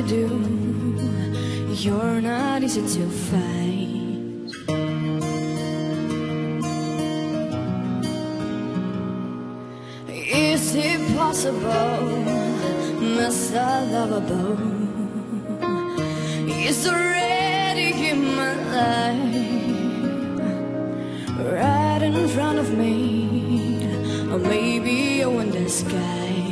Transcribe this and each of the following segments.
you do, you're not easy to find. Is it possible, Mr. Lovable? Is already in my life, right in front of me, or maybe you're in disguise.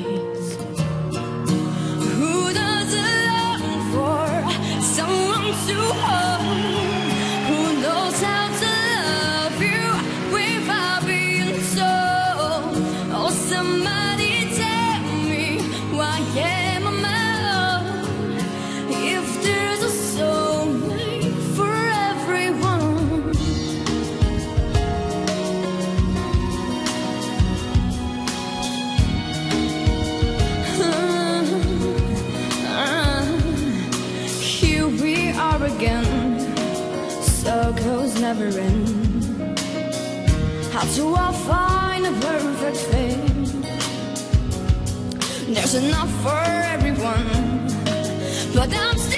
How do I find a perfect fit? There's enough for everyone, but I'm still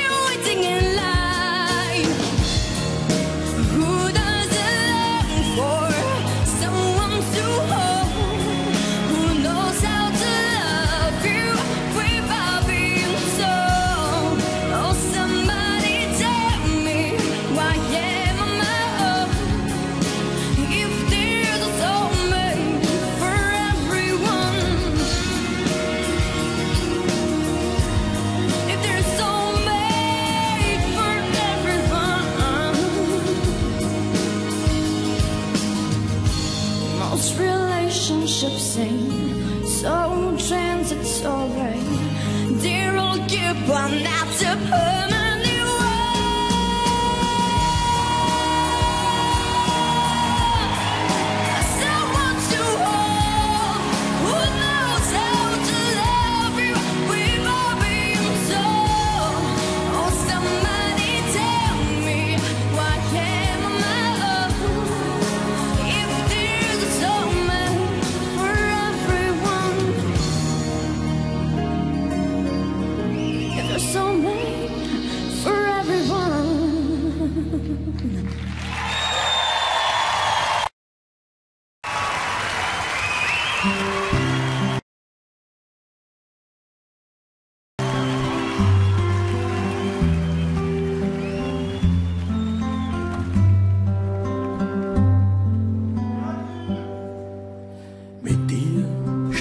it's alright. Dear old Cuba. not to permanent.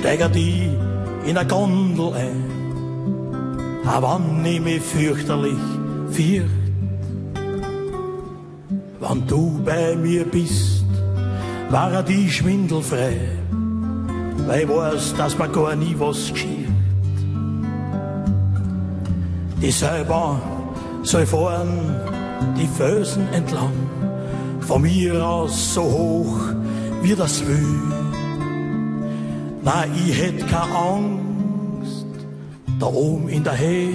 Steigert die in a Gondel ein, aber wann ich mich fürchterlich fürcht. Wann du bei mir bist, war die schwindelfrei, weil ich weiß, dass mir gar nie was geschieht. Die Seilbahn soll fahren die Felsen entlang, von mir aus so hoch wie das will. Na, ich hätt keine Angst, da oben in der Höhe.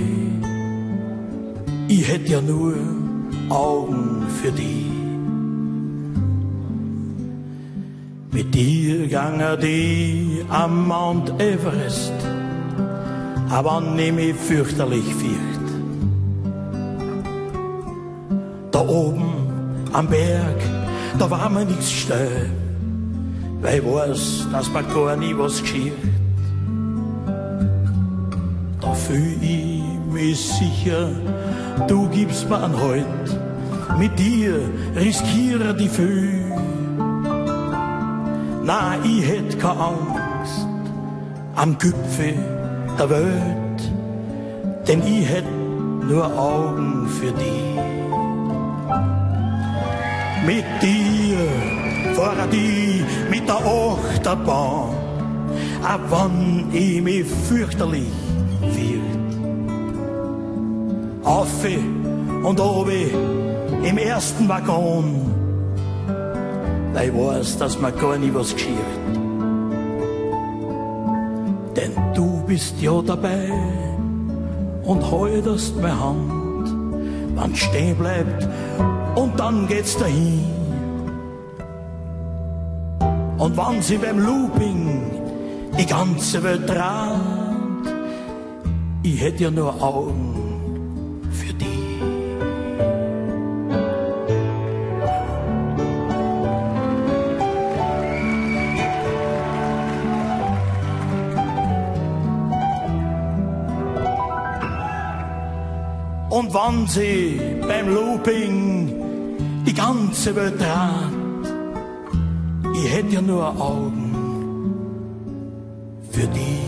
Ich hätt ja nur Augen für die. Mit dir gange die am Mount Everest, aber nehm ich fürchterlich fürcht. Da oben am Berg, da war mir nichts still weil ich weiß, dass mir gar nie was geschieht. Da fühl ich mich sicher, du gibst mir an Halt. Mit dir riskiere die viel. Na, ich hätt keine Angst am Gipfel der Welt, denn ich hätt nur Augen für die. Mit dir fahre die mit der Achterbahn, ab wann ich mich fürchterlich wird. Aufe und obe im ersten Waggon, weil ich weiß, dass mir gar nie was geschieht. Denn du bist ja dabei und haltest meine Hand, wann stehen bleibt und dann geht's dahin und wann sie beim Looping die ganze Welt trat, Ich hätte ja nur Augen für die. Und wann sie beim Looping die ganze Welt trat, ich hätte ja nur Augen für die.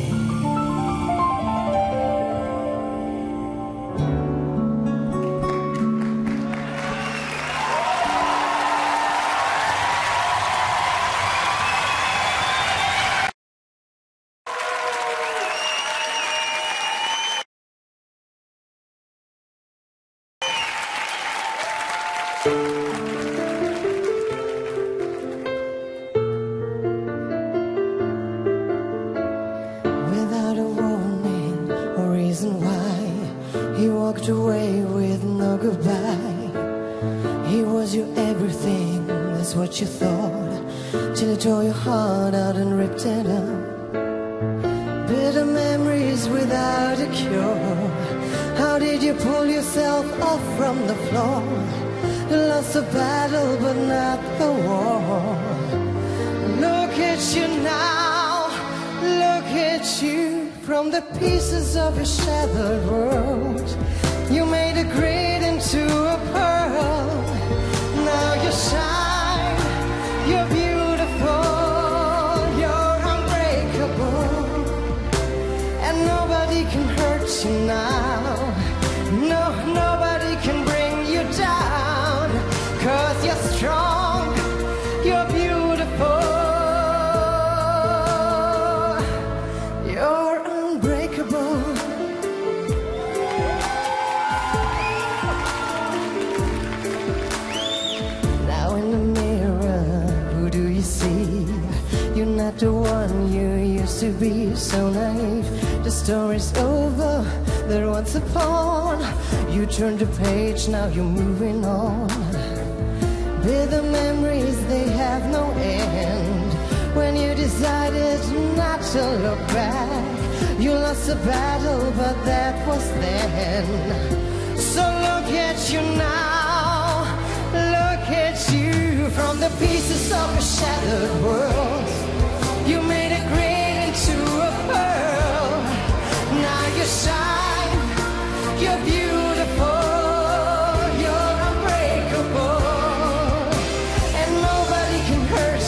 Walked away with no goodbye. He was your everything, that's what you thought, till he tore your heart out and ripped it up. Bitter memories without a cure. How did you pull yourself off from the floor? You lost the battle, but not the war. Look at you now, look at you from the pieces of your shattered world. You made a great so naive. The story's over, there once upon. You turned the page, now you're moving on. Bitter memories, they have no end. When you decided not to look back, you lost the battle, but that was then. So look at you now, look at you from the pieces of a shattered world.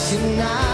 tonight.